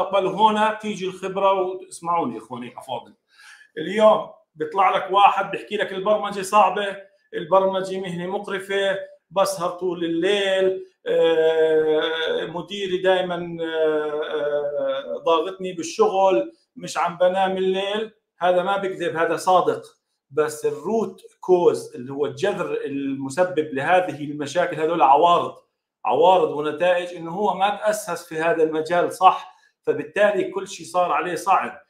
المستقبل هنا تيجي الخبرة واسمعوني إخواني افاضل اليوم بيطلع لك واحد بيحكي لك البرمجة صعبة البرمجة مهنة مقرفة بسهر طول الليل آه، مديري دائما آه، ضاغطني بالشغل مش عم بنام الليل. هذا ما بكذب هذا صادق. بس الروت كوز اللي هو الجذر المسبب لهذه المشاكل هذول عوارض عوارض ونتائج إنه هو ما تأسس في هذا المجال صح. فبالتالي كل شيء صار عليه صعب